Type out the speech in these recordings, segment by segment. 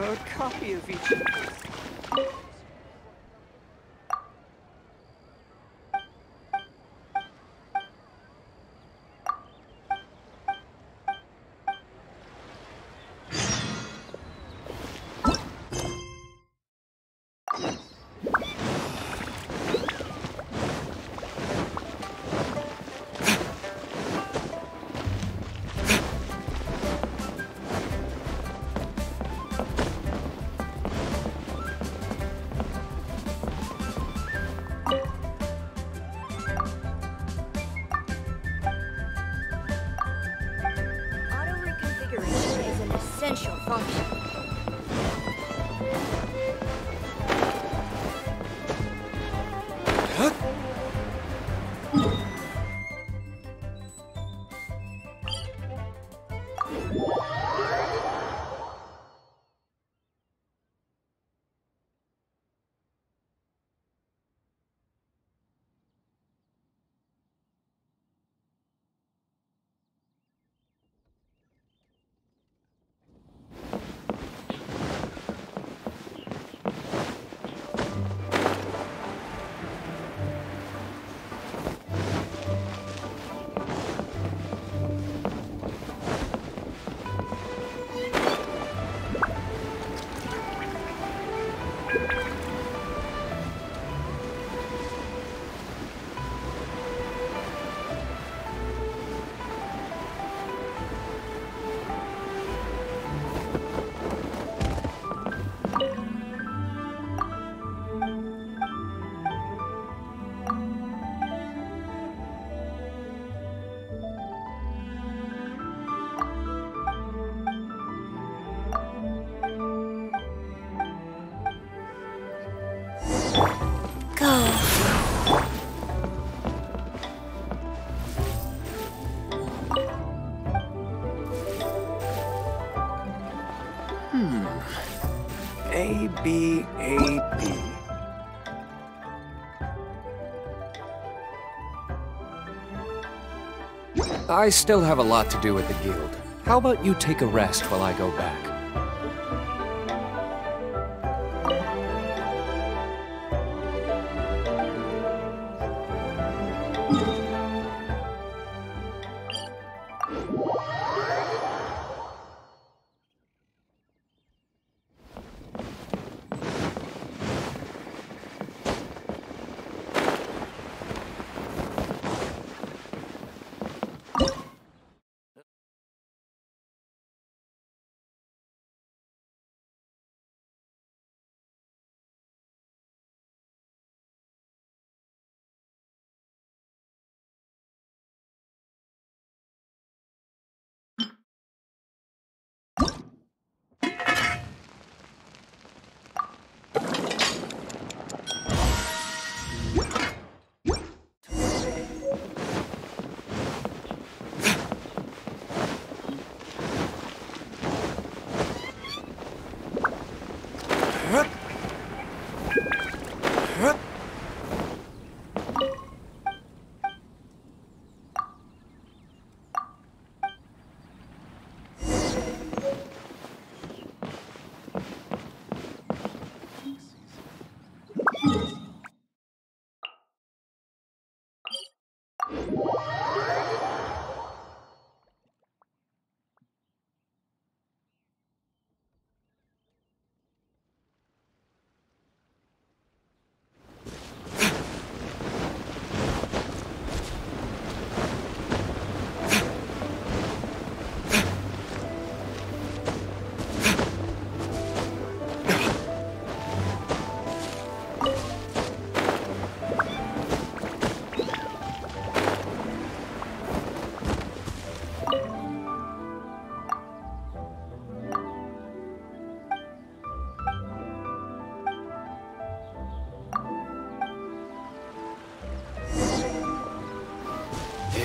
A copy of each. Essential function. B A B. I still have a lot to do with the guild. How about you take a rest while I go back?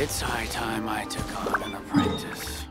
It's high time I took on an apprentice.